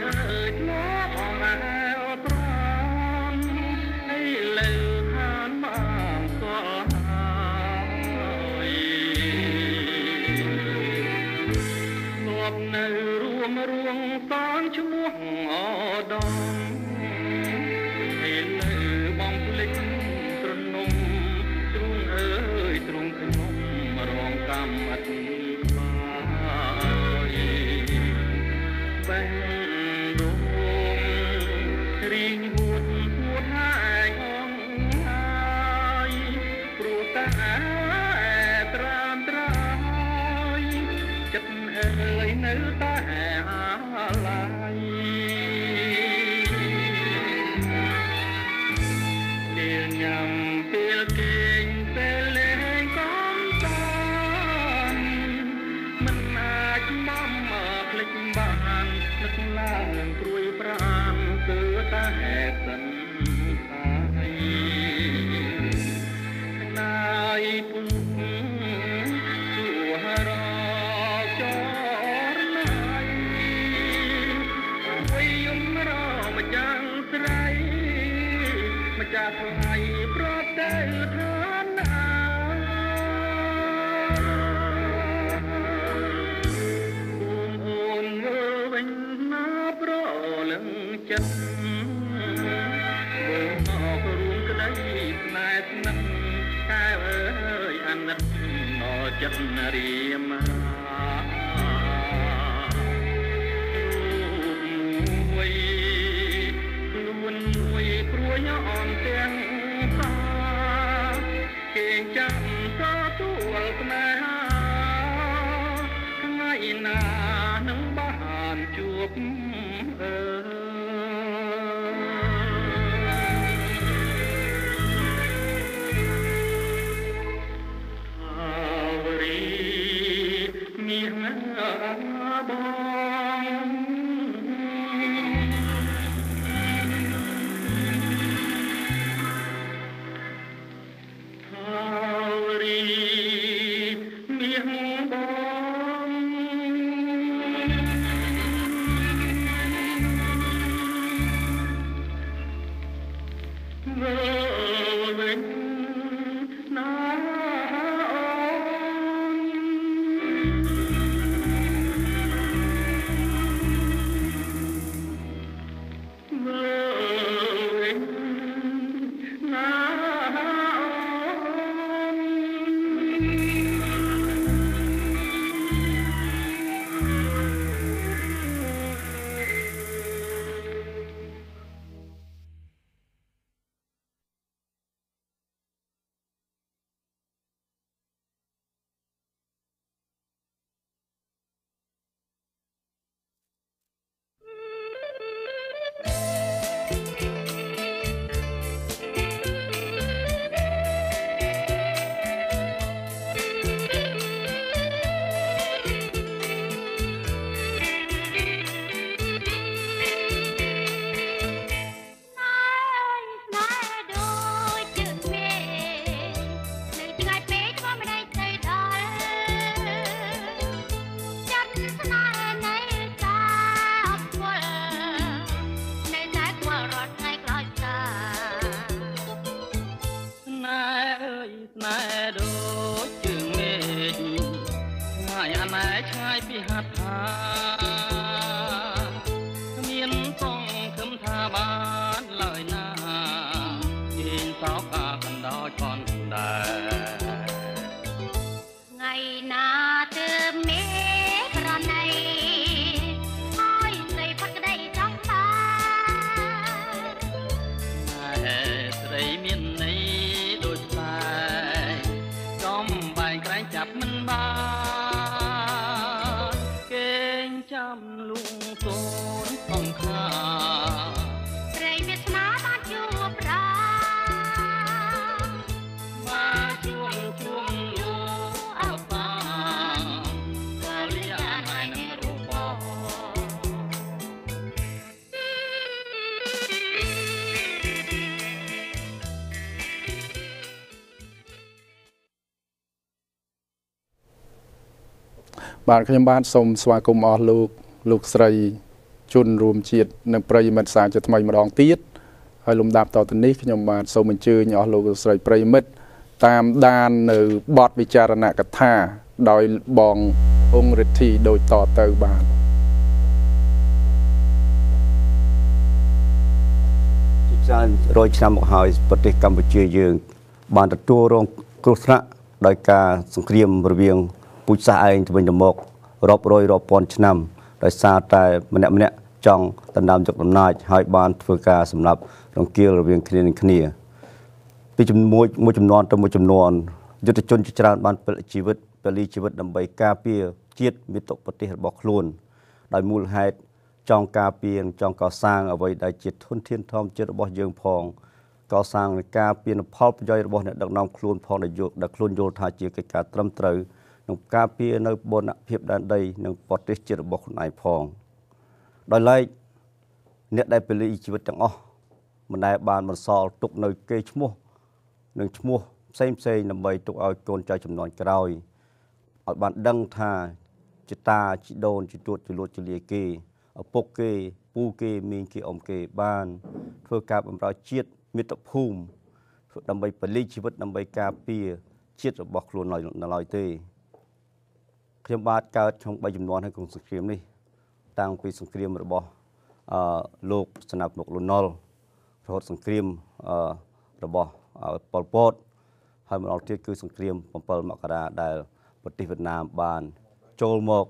yeah. ត្រមត្រយចិត្តអើយនៅតែ நரே បាទខ្ញុំបាទសូមស្វាគមន៍អស់លោកលោកស្រីជនរួមជាតិនិងប្រិយមិត្តសាជាថ្មីម្ដងទៀតហើយលំដាប់តទៅនេះខ្ញុំបាទសូមអញ្ជើញអស់លោកស្រីប្រិយមិត្តតាមដាននៅបទវិចារណកថា ដោយបងអង្គរិទ្ធីដូចតទៅបាទច្រើនរយឆ្នាំមកហើយប្រទេសកម្ពុជាយើង បានទទួលរងគ្រោះថ្នាក់ដោយការសង្គ្រាមរវាង ពូជសាសន៍ឯងទៅវិញទៅមករាប់រយរាប់ពាន់ឆ្នាំដោយសារតែម្នាក់ម្នាក់ចង់ដណ្ដើមយកអំណាចហើយបានធ្វើការសម្លាប់រង្គាលរវាងគ្នានឹងគ្នាពីចំនួនមួយចំនួនទៅមួយចំនួនយុទ្ធជនជាច្រើនបានពលជីវិតពលីជីវិតដើម្បីការពារជាតិមាតុប្រទេសរបស់ខ្លួន ដោយមូលហេតុចង់ការពារចង់កសាងអ្វីដែលជាធនធានធម្មជាតិរបស់យើងផងកសាងនៃការពារផលប្រយោជន៍របស់អ្នកដឹកនាំខ្លួនផងដែលយកដែលខ្លួនយល់ថាជាកិច្ចការត្រឹមត្រូវ និងការពារនៅបនភាពដែនដីនិងប្រទេសជាតិរបស់ខ្លួនឯងផងដោយឡែកអ្នកដែលពលីជីវិតទាំងអស់មិនដែលបានបន្សល់ទុកនៅគេឈ្មោះនិងឈ្មោះផ្សេងផ្សេងដើម្បីទុកឲ្យកូនចៅចំនួនក្រោយឲ្យបានដឹងថាជាតាជីដូនជីទួតជាលួតជាលាគេឪពុកគេពូគេមីងគេអ៊ំគេបាន ធ្វើការបម្រើជាតិមាតុភូមិធ្វើដើម្បីបលិជីវិតដើម្បីការពារជាតិរបស់ខ្លួនឡើយនៅឡើយទេ ខ្ញុំបាទកើតក្នុង3ចំនួនហើយក្នុងសង្គ្រាមនេះតាំងពីសង្គ្រាមរបស់អឺលោកស្នាប់មុកលូណុលរហូតសង្គ្រាមអឺរបស់ប៉ុលពតហើយម្ដងទៀតគឺសង្គ្រាម7មករាដែលប្រទេសវៀតណាមបានចូលមក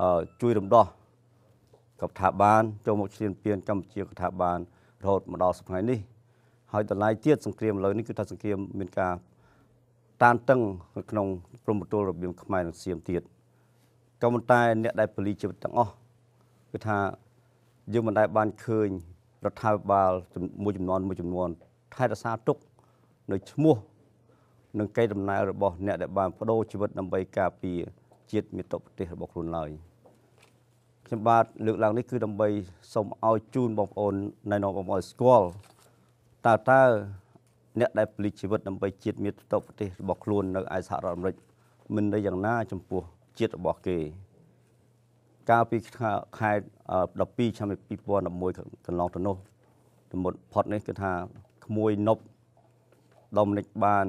អឺជួយរំដោះកថាបានចូលមកឈ្លានពានកម្ពុជាកថាបានរហូតមកដល់សប្តាហ៍នេះហើយតម្លៃទៀតសង្គ្រាមឥឡូវនេះគឺថាសង្គ្រាមមានការ តានតឹងក្នុងព្រំប្រទល់របៀងខ្មែរនិងសៀមទៀតក៏ប៉ុន្តែអ្នកដែលពលីជីវិតទាំងអស់គឺថាយើងមិនដែលបានឃើញរដ្ឋាភិបាលមួយចំនួនមួយចំនួនថែរក្សាទុកនៅឈ្មោះនិងកេរដំណែលរបស់អ្នកដែលបានបដូរជីវិតដើម្បីការពារជាតិមាតុប្រទេសរបស់ខ្លួនឡើយខ្ញុំបាទលើកឡើងនេះគឺដើម្បីសូមឲ្យជូនបងប្អូនណែនាំបងប្អូនស្គាល់តើតើ អ្នកដែលពលិជីវិតដើម្បីជាតិមាតុប្រទេសរបស់ខ្លួននៅឯសហរដ្ឋអាមេរិកមិននៅយ៉ាងណាចំពោះជាតិរបស់គេ កាលពីខែ12ឆ្នាំ2011កន្លងទៅនោះទំនុតផុតនេះគឺថាក្មួយនប់ដូមិនិកបាន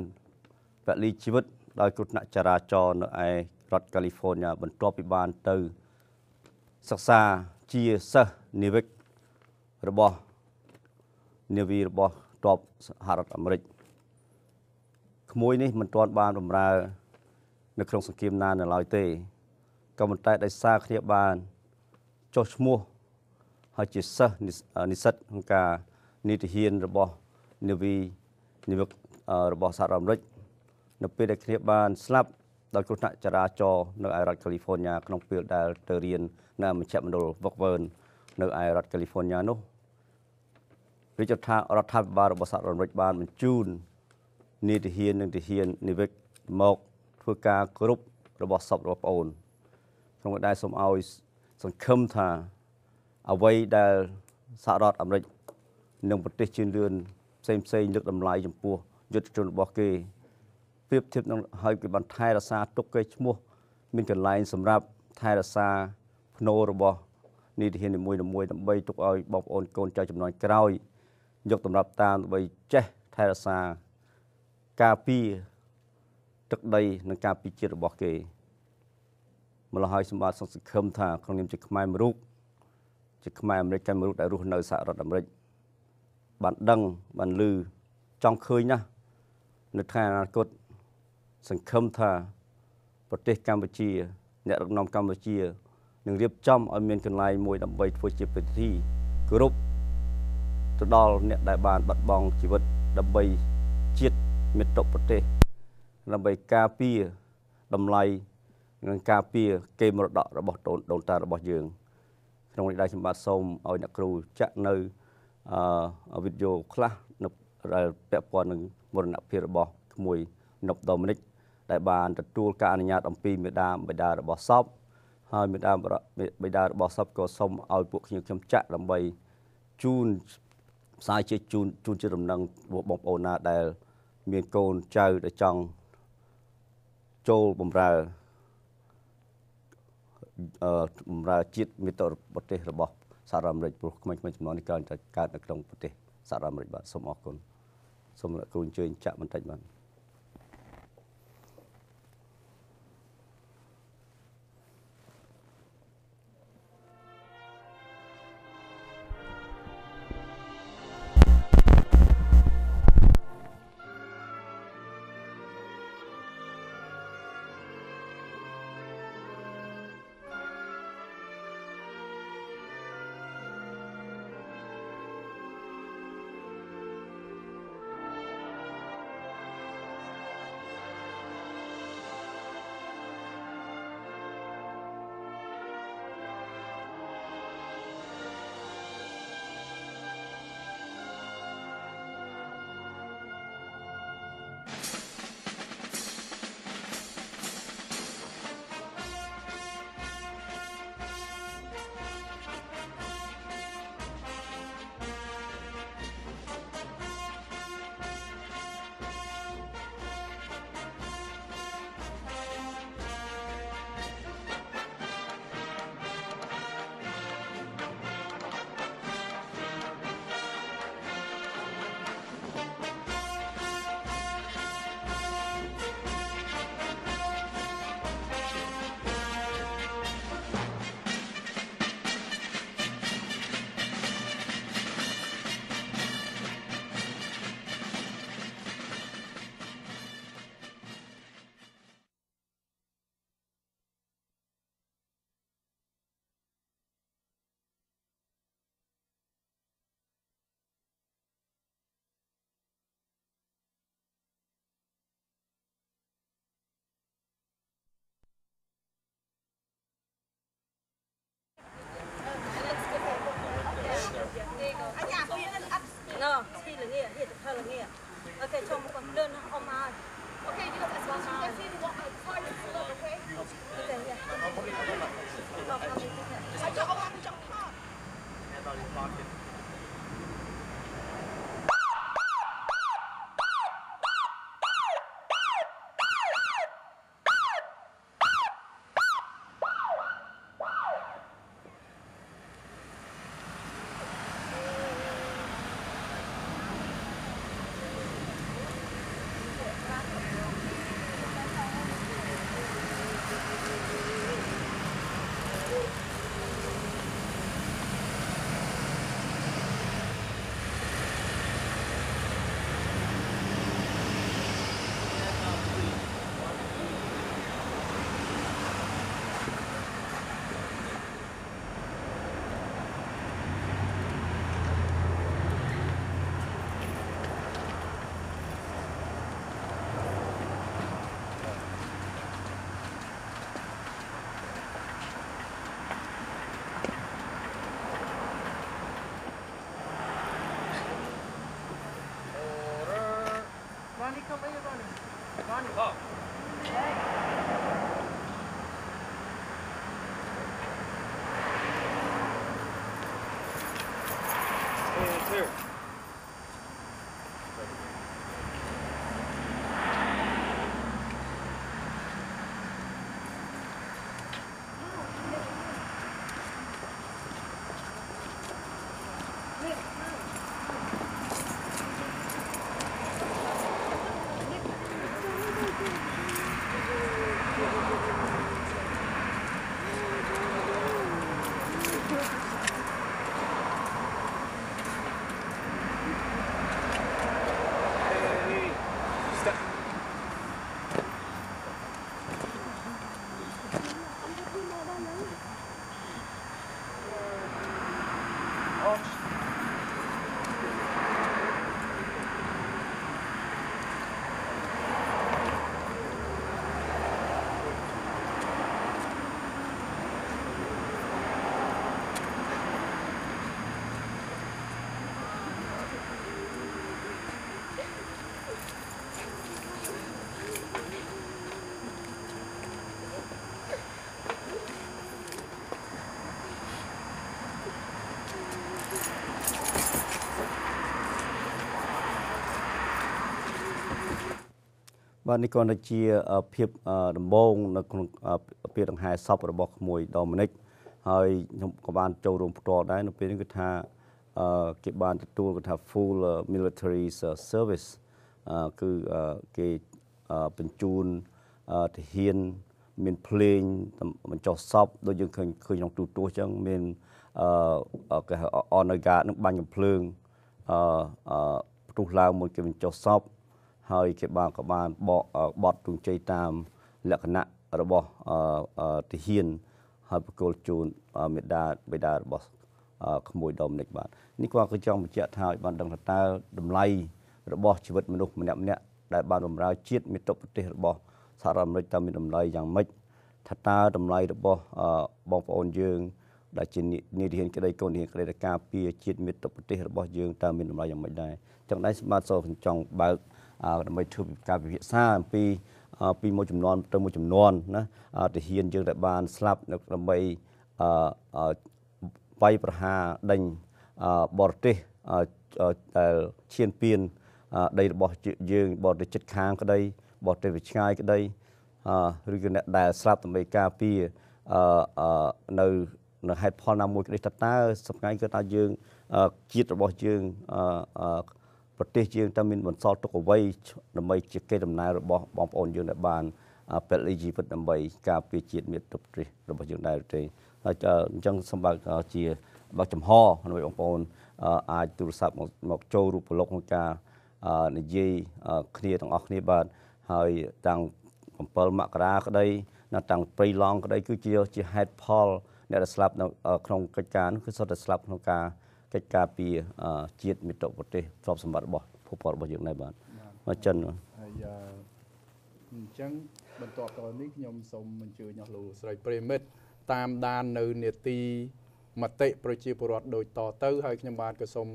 ពលីជីវិតដោយគ្រោះថ្នាក់ចរាចរណ៍នៅឯរដ្ឋកាលីហ្វ័រញ៉ាបន្ទាប់ពីបានទៅសិក្សាជាសិស្សនិវិករបស់នាវីរបស់ តបសហរដ្ឋអាមេរិកក្មួយនេះមិនទាន់បានបម្រើ នៅក្នុងសង្គមណានៅឡើយទេក៏ប៉ុន្តែដោយសារគ្នាបានចុះឈ្មោះហើយជាសិស្សនិស្សិតក្នុងការនីតិហ៊ានរបស់នាវីនិវិករបស់សហរដ្ឋអាមេរិកនៅពេលដែលគ្នាបានស្លាប់ដោយគ្រោះថ្នាក់ចរាចរណ៍នៅឯរដ្ឋកាលីហ្វ័រញ៉ាក្នុងពេលដែលទៅរៀននៅមជ្ឈមណ្ឌលវឹកវើននៅឯរដ្ឋកាលីហ្វ័រញ៉ានោះ រាជរដ្ឋារដ្ឋាភិបាលរបស់សហរដ្ឋអាមេរិកបានបញ្ជូននីតិហ៊ាននិងទាហាននិវិកមកធ្វើការគ្រប់របស់សពរបស់ប្អូនក្នុងដែលសូមឲ្យសង្ឃឹមថាអ្វីដែលសហរដ្ឋអាមេរិកនិងប្រទេសជឿនលឿនផ្សេងផ្សេងលើកតម្លៃចំពោះយុទ្ធជនរបស់គេប្រៀបធៀបនឹងហើយគេបានថែរក្សាទុកគេឈ្មោះ មានកន្លែងសម្រាប់ថែរក្សាភ្នូររបស់នីតិហាននីមួយៗដើម្បីទុកឲ្យបងប្អូនកូនចៅចំនួនក្រោយ យកតម្រាប់តាមដើម្បីចេះថែរក្សាការពារទឹកដីនិងការពារជាតិរបស់គេម្ល៉េះហើយសម្បត្តិសង្ឃឹមថាក្នុងនាមជាខ្មែរមួយរូបជាខ្មែរអាមេរិកតែមួយរូបដែលរស់នៅសហរដ្ឋអាមេរិកបានដឹងបានឮចង់ឃើញណាស់នៅថ្ងៃអនាគតសង្ឃឹមថាប្រទេសកម្ពុជា អ្នកដឹកនាំកម្ពុជានឹងរៀបចំឲ្យមានកន្លែងមួយដើម្បីធ្វើជាពិធីគោរព ទៅដល់អ្នកដែលបានបាត់បង់ជីវិតដើម្បីជាតិមាតុប្រទេសដើម្បីការពារតម្លៃនិងការពារគេមរតករបស់ដូនដូនតារបស់យើងក្នុងនេះដែរខ្ញុំបាទសូមឲ្យអ្នកគ្រូចាក់នៅអឺវីដេអូខ្លះនៅដែលពាក់ព័ន្ធនឹងមរណភាពរបស់ក្មួយនប់ដូមីនិកដែលបានទទួលការអនុញ្ញាតអំពីមេដាបេដារបស់សពហើយមេដាបេដារបស់សពក៏សូមឲ្យពួកខ្ញុំខ្ញុំចាក់ដើម្បីជូន ផ្សាយជាជូនជូនជាដំណឹងបងប្អូនណាដែល មានកូនចៅដែលចង់ចូលបំរើអឺបំរើជាតិមាតុប្រទេសរបស់សហរដ្ឋអាមេរិកព្រោះក្មេងៗចំនួននេះកើតតែកើតនៅក្នុងប្រទេសសហរដ្ឋអាមេរិកបាទសូមអរគុណសូមលោកគ្រូអញ្ជើញចាក់បន្តិចបាទ បាទនេះក៏ជាភាពដំបូងនៅក្នុងពេលដង្ហែសពរបស់ក្មួយដូមីនិកហើយខ្ញុំក៏បានចូលរួមផ្ទាល់ដែរនៅពេលនេះគឺថាអឺគេបានទទួលគឺថា full uh, military service អឺគឺអឺគេអឺបញ្ជូនអឺទាហានមានភ្លេងបញ្ចុះសពដូចយើងឃើញឃើញក្នុងទូទស្សន៍អញ្ចឹងមានអឺគេហៅអនកានឹងបាញ់កំភ្លើងអឺអឺផ្ទុះឡើងមួយគេបញ្ចុះសព ហើយគេបានក៏បានបកបត់ទូងជ័យតាមលក្ខណៈរបស់អឺទាហានហើយបកគលជូនមេដាបេដារបស់ក្មួយដូមិនិកបាទនេះគាត់ក៏ចង់បញ្ជាក់ថាឲ្យបានដឹងថាតើតម្លៃរបស់ជីវិតមនុស្សម្នាក់ម្នាក់ដែលបានបម្រើជាតិមាតុប្រទេសរបស់សហរដ្ឋអាមេរិកតើមានតម្លៃយ៉ាងម៉េចថាតើតម្លៃរបស់បងប្អូនយើងដែលជានារីហ៊ានក្តីកូននារីក្តីដែលការពារជាតិមាតុប្រទេសរបស់យើងតើមានតម្លៃយ៉ាងម៉េចដែរចឹងដែរសម្បត្តិសូមចង់បើក ដើម្បីធ្វើការពិភាក្សាអំពីពីមួយចំនួនទៅមួយចំនួនណាទាហានយើងដែលបានស្លាប់ដើម្បីវាយប្រហារដេញបរទេសដែលឈានពៀនដីរបស់យើងបរទេសជិតខាងក្តីបរទេសវិឆ្ងាយក្តីឬក៏អ្នកដែលស្លាប់ដើម្បីការពារនៅនៅហេតុផលណាមួយក្តីតើតើសម្ងាយគឺថាយើងជាតិរបស់យើង ប្រទេសយើងតើមានបន្សល់ទុកអ្វីដើម្បីជាកេរដំណែលរបស់បងប្អូនយើងដែលបានពលីជីវិតដើម្បីការពារជាតិមាតុប្រទេសរបស់យើងដែរទេហើយអញ្ចឹងសម្រាប់ជាបើកចំហដើម្បីបងប្អូនអាចទូរស័ព្ទមកមកចូលរូបលោកក្នុងការនិយាយគ្នាទាំងអស់គ្នាបាទហើយតាំង7មករាក្តីនៅតាំងព្រៃឡង់ក្តីគឺជាជាហេតុផលអ្នកដែលស្លាប់នៅក្នុងកិច្ចការនោះគឺសុទ្ធតែស្លាប់ក្នុងការ កិច្ចការពីជាតិមិត្តប្រទេសទ្រព្យសម្បត្តិរបស់ភពផលរបស់យើងដែរបាទមកចិនហើយអញ្ចឹងបន្ទាប់តនេះខ្ញុំសូមអញ្ជើញអស់លោកស្រីប្រិមិត្តតាមដាននៅនេតិមតិប្រជាពលរដ្ឋដូចតទៅហើយខ្ញុំបាទក៏សូម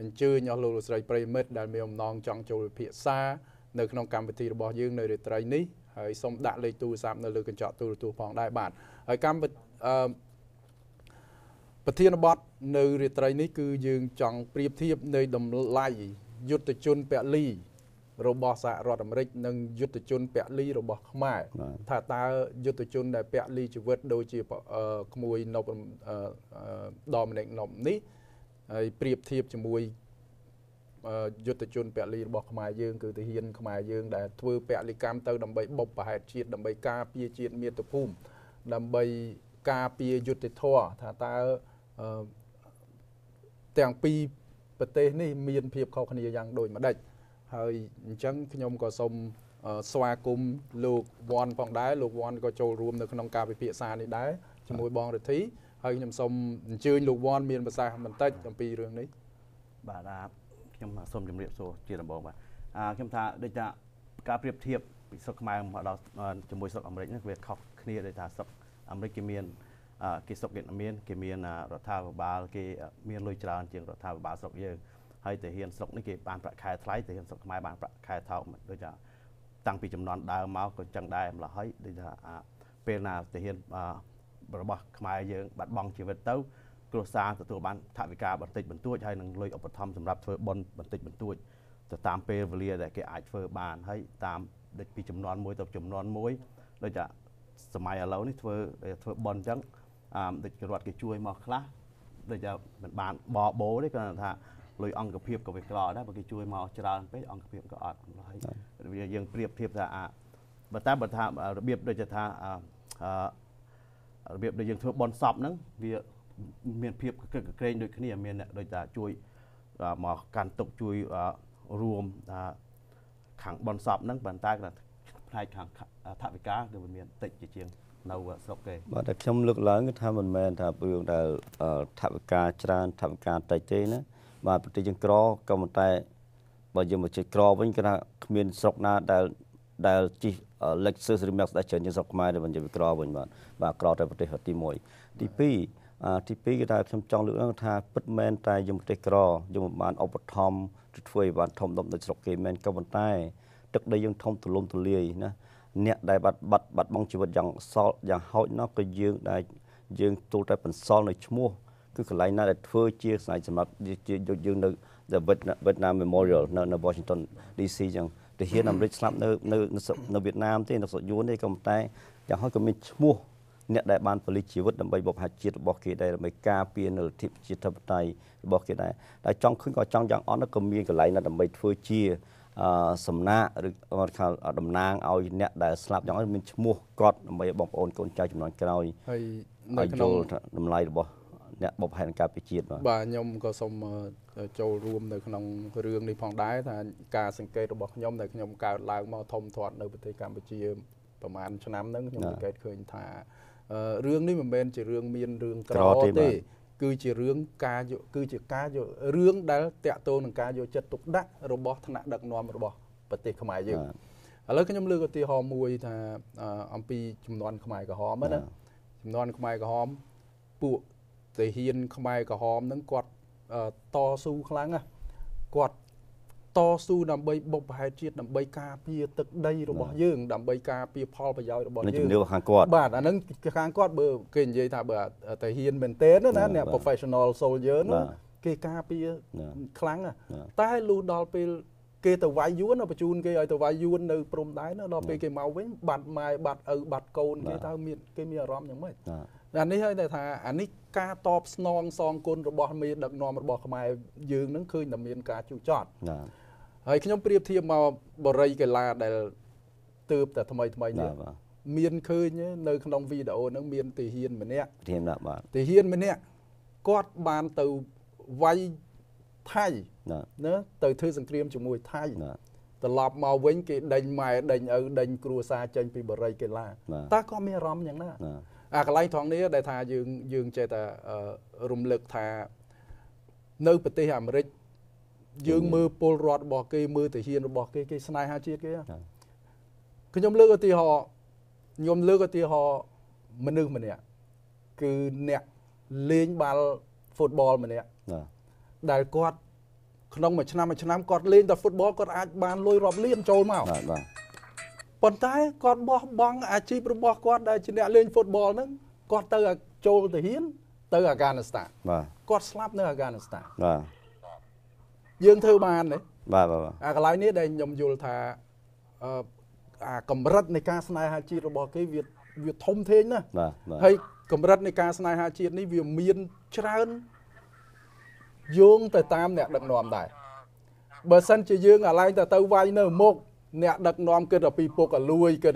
អញ្ជើញអស់លោកលោកស្រីប្រិមិត្តដែលមានអំណងចង់ចូលវិភាសានៅក្នុងកម្មវិធីរបស់យើងនៅរាត្រីនេះហើយសូមដាក់លេខទូរស័ព្ទនៅលើកញ្ចក់ទូរទស្សន៍ផងដែរបាទហើយកម្មវិធីអឺ ប្រធានបទនៅរាត្រីនេះគឺយើងចង់ប្រៀបធៀបនៃតម្លៃយុទ្ធជនពលីរបស់សហរដ្ឋអាមេរិកនិងយុទ្ធជនពលីរបស់ខ្មែរថាតើយុទ្ធជនដែលពលីជីវិតដូចជាក្មួយនប់ដមនិកនប់នេះហើយប្រៀបធៀបជាមួយយុទ្ធជនពលីរបស់ខ្មែរយើងគឺទាហានខ្មែរយើងដែលធ្វើពលីកម្មទៅដើម្បីបុព្វប្រហេតុជាតិដើម្បីការពារជាតិមាតុភូមិដើម្បីការពារយុទ្ធធរថាតើ ទាំងពីរប្រទេសនេះមានភាពខុសគ្នាយ៉ាងដូចម្ដេចហើយអញ្ចឹងខ្ញុំក៏សូមស្វាគមន៍លោកវ៉ាន់ផងដែរលោកវ៉ាន់ក៏ចូលរួមនៅក្នុងការពិភាក្សានេះដែរជាមួយបងរិទ្ធីហើយខ្ញុំសូមអញ្ជើញលោកវ៉ាន់មានប្រសាសន៍បន្តិចអំពីរឿងនេះបាទខ្ញុំសូមជម្រាបសួរជាដំបូងបាទអាខ្ញុំថាដូចថាការប្រៀបធៀបពីស្រុកខ្មែរមកដល់ជាមួយស្រុកអាមេរិកនេះវាខុសគ្នាដូចថាស្រុកអាមេរិកគេមាន គេស្រុកវៀតណាមមានគេមានរដ្ឋាភិបាលគេមានលុយច្រើនជាងរដ្ឋាភិបាលស្រុកយើងហើយទាហានស្រុកនេះគេបានប្រាក់ខែថ្លៃទាហានស្រុកខ្មែរបានប្រាក់ខែថោកដូចថាតាំងពីចំនួនដើមមកក៏ចឹងដែរម្ល៉េះហើយដូចថាពេលណាទាហានរបស់ខ្មែរយើងបាត់បង់ជីវិតទៅគ្រួសារទទួលបានថវិកាបន្តិចបន្តួចហើយនឹងលុយឧបត្ថម្ភសម្រាប់ធ្វើបុណ្យបន្តិចបន្តួចទៅតាមពេលវេលាដែលគេអាចធ្វើបានហើយតាមដូចពីចំនួនមួយទៅចំនួនមួយដូចថាសម័យឥឡូវនេះធ្វើធ្វើបុណ្យអញ្ចឹងអឺ ដូចរដ្ឋគេជួយមកខ្លះដូចថាមិនបានបបោទេគាត់ថាលុយអង្គភាពក៏វាក្រដែរបើគេជួយមកច្រើនពេកអង្គភាពក៏អត់ហើយយើងប្រៀបធៀបថាអាបើតាមបើថារបៀបដូចថាអឺរបៀបដែលយើងធ្វើបនសពហ្នឹងវាមានភាពកក្រែងដូចគ្នាមានអ្នកដូចថាជួយមកកាន់ទុកជួយរួមខាងបនសពហ្នឹងប៉ុន្តែផ្នែកខាងថវិកាគឺវាមានតិចជាជាង នៅស្រុកគេបាទតែខ្ញុំលើកឡើងគឺថាមិនមែនថារឿងដែលថវិកាច្រើនថវិកាតិចទេណាបាទប្រទេសយើងក្រក៏ប៉ុន្តែបើយើងមកជិះក្រវិញគឺថាគ្មានស្រុកណាដែលដែលជិះ Lexus ឬ Mercedes ដែលច្រើនជាងស្រុកខ្មែរដែលមិនជាវិក្រវិញបាទបាទក្រតែប្រទេសទី1ទី2ទី2គឺថាខ្ញុំចង់លើកឡើងថាពិតមែនតែយើងប្រទេសក្រយើងមិនបានឧបត្ថម្ភធ្វើឲ្យបានធំដុំដូចស្រុកគេមែនក៏ប៉ុន្តែទឹកដីយើងធំទូលំទូលាយណា អ្នកដែលបាត់បាត់បាត់បង់ជីវិតយ៉ាងសល់យ៉ាងហោចណាស់ក៏យើងដែលយើងទូលតែបន្សល់នៅឈ្មោះគឺកន្លែងណាដែលធ្វើជាស្នាសម្រាប់យើងនៅ The Vietnam Memorial នៅនៅ Washington DC ចឹងទាហានអាមេរិកស្លាប់នៅនៅនៅវៀតណាមទេនៅស្រុកយួនទេក៏តែយ៉ាងហោចក៏មានឈ្មោះអ្នកដែលបានពលិជីវិតដើម្បីបុព្វហេតុជាតិរបស់គេដែរដើម្បីការពារនៅលទ្ធិប្រជាធិបតេយ្យរបស់គេដែរតែចង់ឃើញក៏ចង់យ៉ាងអត់ក៏មានកន្លែងណាដើម្បីធ្វើជាអឺ សំណាក់ឬគាត់ថាតំណាងឲ្យអ្នកដែលស្លាប់យ៉ាងឲ្យមានឈ្មោះគាត់ដើម្បីឲ្យបងប្អូនកូនចៅចំនួនក្រោយហើយនៅនៅយក្នុងល់ថាតម្លៃរបស់អ្នកបុព្វហេតុនៃការពិជាតិបាទបាទខ្ញុំក៏សូមអឺចូលរួមនៅក្នុងរឿងនេះផងដែរថាការសង្កេតរបស់ខ្ញុំដែលខ្ញុំកើតឡើងមកធំធាត់នៅប្រទេសកម្ពុជាប្រហែលឆ្នាំហ្នឹងខ្ញុំណាសង្កេតឃើញថាអឺរឿងនេះមិនមែនជារឿងមានរឿងក្រក្រទេទេបាទ គឺជារឿងការយកគឺជាការយករឿងដែលតាក់ទងនឹងការយកចិត្តទុកដាក់របស់ថ្នាក់ដឹកនាំរបស់ប្រទេសខ្មែរយើងបាទឥឡូវខ្ញុំលើកឧទាហរណ៍មួយថាអឺអំពីចំនួនខ្មែរក្រហមហ្នឹងណាបាទចំនួនខ្មែរក្រហមពួកទាហានខ្មែរក្រហមហ្នឹងគាត់អឺតស៊ូខ្លាំងណាស់គាត់ តស៊ូដើម្បីបុព្វហេតុជាតិដើម្បីការពារទឹកដីរបស់យើងដើម្បីការពារផលប្រយោជន៍របស់នៅយើជំងនឿរបស់ខាងគាត់បាទអាហ្នឹងខាងគាត់បើគេនិយាយថាបើតាហ៊ានមែនទេណាបាទអ្នកបាទ professional soldier បានោះទគេការពារបាទខ្លាំងណាស់បាទតែលុះដល់ពេលគេទៅវាយយួនបញ្ជូនគេឲ្យទៅវាយយួននៅព្រំដែនណាដល់ពេលគេមកវិញបាត់ម៉ែបាត់ឪបាត់កូនគេតើមានគេមានអារម្មណ៍យ៉ាងម៉េចបាទអានេះហើយតែថាអានេះការតបស្នងសងគុណរបស់មេដឹកនាំរបស់ខ្មែរយើងនឹងឃើញតែមានការជូរចត់បាទ ហើយខ្ញុំប្រៀបធៀបមកបរិយកីឡាដែលទើបតែថ្មីថ្មីនេះបាទបាទមានឃើញនៅក្នុងវីដេអូហ្នឹងមានទាហានម្នាក់ធានណាបាទទាហានម្នាក់គាត់បានទៅវាយថៃបាទណាទៅធ្វើសង្គ្រាមជាមួយថៃបាទត្រឡប់មកវិញគេដេញម៉ែដេញឪដេញគ្រួសារចេញពីបរិយកីឡាបាទតើគាត់មានអារម្មណ៍យ៉ាងណាបាទអាកន្លែងត្រង់នេះដែលថាយើងយើងចេះតែអឺរំលឹកថានៅប្រទេសអាមេរិក យើងមើលពលរដ្ឋរបស់គេមើលទាហានរបស់គេគេស្នេហាជាតិគេហ៎ខ្ញុំលើកឧទាហរណ៍ខ្ញុំលើកឧទាហរណ៍មនុស្សម្នាក់គឺអ្នកលេងបាល់ football ម្នាក់បាទដែលគាត់ក្នុងមួយឆ្នាំមួយឆ្នាំគាត់លេងតែ football គាត់អាចបានលុយរាប់លានចូលមកបាទបាទប៉ុន្តែគាត់បោះបង់អាជីពរបស់គាត់ដែលជាអ្នកលេង football ហ្នឹងគាត់ទៅចូលទៅហ៊ានទៅអាហ្គានីស្ថានបាទគាត់ស្លាប់នៅអាហ្គានីស្ថានបាទ យើងធ្វើបានទេបាទបាទអាកន្លែងនេះដែលខ្ញុំយល់ថាអឺអាកម្រិតនៃការស្នេហាជាតិរបស់គេវាវាធំធេងណាស់បាទបាទហើយកម្រិតនៃការស្នេហាជាតិនេះវាមានច្រើនយោងទៅតាមអ្នកដឹកនាំដែរបើសិនជាយើងអាឡែងតែទៅវាយនៅមុខអ្នកដឹកនាំគិតតែពីពុកអលួយគិត